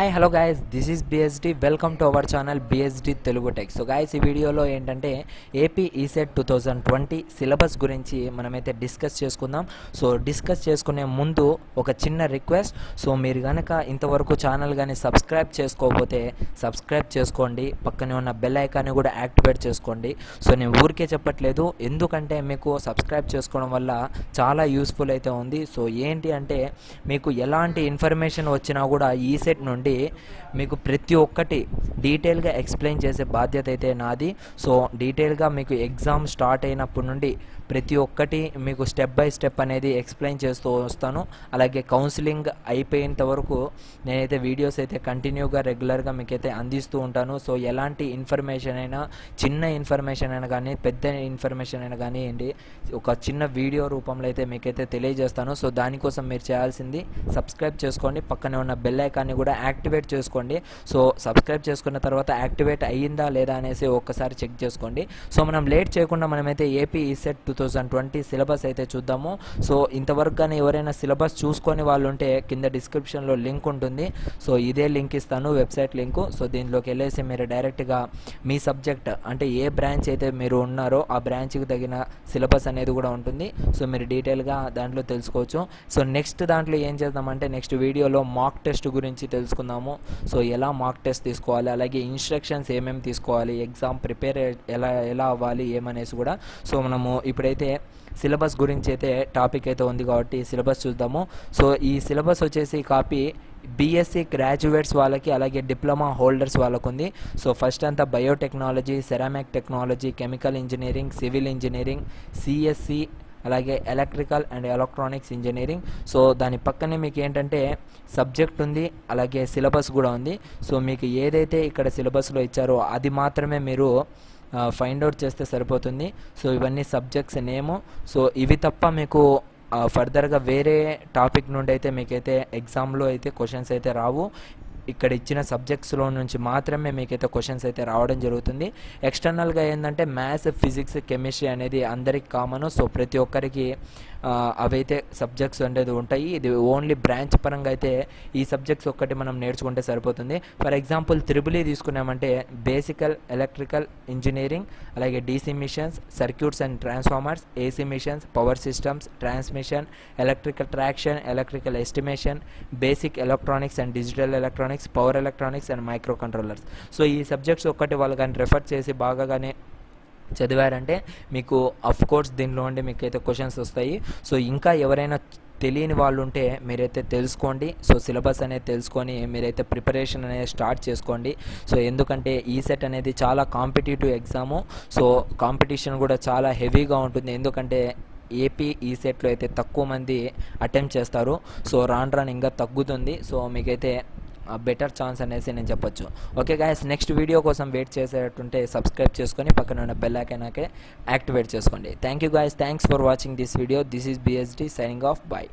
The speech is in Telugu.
Hi hello guys this is BSD welcome to our channel BSD Telugu tech so guys ఈ వీడియోలో ఏంటంటే AP ECET two thousand twenty syllabus గురించి మనమైతే డిస్కస్ చేసుకుందాం. సో డిస్కస్ చేసుకునే ముందు ఒక చిన్న రిక్వెస్ట్ సో మీరు కనుక ఇంతవరకు ఛానల్ కానీ సబ్స్క్రైబ్ చేసుకోకపోతే సబ్స్క్రైబ్ చేసుకోండి. పక్కనే ఉన్న బెల్ ఐకాన్ని కూడా యాక్టివేట్ చేసుకోండి. సో నేను ఊరికే చెప్పట్లేదు. ఎందుకంటే మీకు సబ్స్క్రైబ్ చేసుకోవడం వల్ల చాలా యూస్ఫుల్ అయితే ఉంది. సో ఏంటి అంటే మీకు ఎలాంటి ఇన్ఫర్మేషన్ వచ్చినా కూడా ఈసెట్ నుండి కాబట్టి మీకు ప్రతి ఒక్కటి డీటెయిల్గా ఎక్స్ప్లెయిన్ చేసే బాధ్యత అయితే నాది. సో డీటెయిల్గా మీకు ఎగ్జామ్ స్టార్ట్ అయినప్పటి నుండి ప్రతి ఒక్కటి మీకు స్టెప్ బై స్టెప్ అనేది ఎక్స్ప్లెయిన్ చేస్తూ వస్తాను. అలాగే కౌన్సిలింగ్ అయిపోయేంత వరకు నేనైతే వీడియోస్ అయితే కంటిన్యూగా రెగ్యులర్గా మీకైతే అందిస్తూ ఉంటాను. సో ఎలాంటి ఇన్ఫర్మేషన్ అయినా చిన్న ఇన్ఫర్మేషన్ అయినా కానీ పెద్ద ఇన్ఫర్మేషన్ అయినా కానీ ఏంటి ఒక చిన్న వీడియో రూపంలో అయితే మీకైతే తెలియజేస్తాను. సో దానికోసం మీరు చేయాల్సింది సబ్స్క్రైబ్ చేసుకోండి. పక్కనే ఉన్న బెల్ ఐకాన్ని కూడా యాక్ట్ యాక్టివేట్ చేసుకోండి. సో సబ్స్క్రైబ్ చేసుకున్న తర్వాత యాక్టివేట్ అయ్యిందా లేదా అనేసి ఒక్కసారి చెక్ చేసుకోండి. సో మనం లేట్ చేయకుండా మనమైతే AP ECET two thousand twenty syllabus అయితే చూద్దాము. సో ఇంతవరకు కానీ ఎవరైనా సిలబస్ చూసుకొని వాళ్ళు ఉంటే కింద డిస్క్రిప్షన్లో లింక్ ఉంటుంది. సో ఇదే లింక్ ఇస్తాను వెబ్సైట్ లింక్. సో దీనిలోకి వెళ్ళేసి మీరు డైరెక్ట్గా మీ సబ్జెక్ట్ అంటే ఏ బ్రాంచ్ అయితే మీరు ఉన్నారో ఆ బ్రాంచ్కి తగిన సిలబస్ అనేది కూడా ఉంటుంది. సో మీరు డీటెయిల్గా దాంట్లో తెలుసుకోవచ్చు. సో నెక్స్ట్ దాంట్లో ఏం చేద్దామంటే నెక్స్ట్ వీడియోలో మాక్ టెస్ట్ గురించి తెలుసుకుందాం. తెలుసుకుందాము సో ఎలా మార్క్ టెస్ట్ తీసుకోవాలి అలాగే ఇన్స్ట్రక్షన్స్ ఏమేమి తీసుకోవాలి ఎగ్జామ్ ప్రిపేర్ ఎలా ఎలా అవ్వాలి ఏమనేసి కూడా. సో మనము ఇప్పుడైతే సిలబస్ గురించి అయితే టాపిక్ అయితే ఉంది కాబట్టి సిలబస్ చూద్దాము. సో ఈ సిలబస్ వచ్చేసి కాపీ బీఎస్సీ గ్రాడ్యుయేట్స్ వాళ్ళకి అలాగే డిప్లొమా హోల్డర్స్ వాళ్ళకు ఉంది సో ఫస్ట్ అంతా biotechnology ceramic technology chemical engineering civil engineering CSC అలాగే electrical and electronics engineering. So దాని పక్కనే మీకు ఏంటంటే సబ్జెక్ట్ ఉంది అలాగే సిలబస్ కూడా ఉంది. సో మీకు ఏదైతే ఇక్కడ సిలబస్లో ఇచ్చారో అది మాత్రమే మీరు ఫైండ్ అవుట్ చేస్తే సరిపోతుంది. సో ఇవన్నీ సబ్జెక్ట్స్ నేము. సో ఇవి తప్ప మీకు ఫర్దర్గా వేరే టాపిక్ నుండి అయితే మీకైతే ఎగ్జామ్లో అయితే క్వశ్చన్స్ అయితే రావు. ఇక్కడ ఇచ్చిన సబ్జెక్ట్స్లో నుంచి మాత్రమే మీకైతే క్వశ్చన్స్ అయితే రావడం జరుగుతుంది. ఎక్స్టర్నల్గా ఏంటంటే మ్యాథ్స్ ఫిజిక్స్ కెమిస్ట్రీ అనేది అందరికి కామన్ సో ప్రతి ఒక్కరికి అవైతే సబ్జెక్ట్స్ అనేది ఉంటాయి. ఇది ఓన్లీ బ్రాంచ్ పరంగా అయితే ఈ సబ్జెక్ట్స్ ఒక్కటి మనం నేర్చుకుంటే సరిపోతుంది. ఫర్ ఎగ్జాంపుల్ త్రిబులీ తీసుకున్నామంటే బేసికల్ ఎలక్ట్రికల్ ఇంజనీరింగ్ అలాగే DC machines circuits and transformers AC machines power systems transmission electrical traction electrical estimation basic electronics and digital electronics power electronics and micro controllers so ఈ సబ్జెక్ట్స్ ఒక్కటి వాళ్ళు కానీ రెఫర్ చేసి బాగానే చదివారంటే మీకు అఫ్ కోర్స్ దీనిలో ఉండి మీకు అయితే క్వశ్చన్స్ వస్తాయి. సో ఇంకా ఎవరైనా తెలియని వాళ్ళు ఉంటే మీరైతే తెలుసుకోండి. సో సిలబస్ అనేది తెలుసుకొని మీరైతే ప్రిపరేషన్ అనేది స్టార్ట్ చేసుకోండి. సో ఎందుకంటే ఈ సెట్ అనేది చాలా కాంపిటేటివ్ ఎగ్జాము. సో కాంపిటీషన్ కూడా చాలా హెవీగా ఉంటుంది. ఎందుకంటే ఏపీ ఈ సెట్లో అయితే తక్కువ మంది అటెంప్ట్ చేస్తారు. సో రాను రాను ఇంకా తగ్గుతుంది. సో మీకైతే బెటర్ ఛాన్స్ అనేసి నేను చెప్పొచ్చు. ఓకే గాయస్ నెక్స్ట్ వీడియో కోసం వెయిట్ చేసేటట్టుంటే సబ్స్క్రైబ్ చేసుకొని పక్కన ఉన్న బెల్ ఐకానాకే యాక్టివేట్ చేసుకోండి. Thank you guys thanks for watching this video this is BSD signing off bye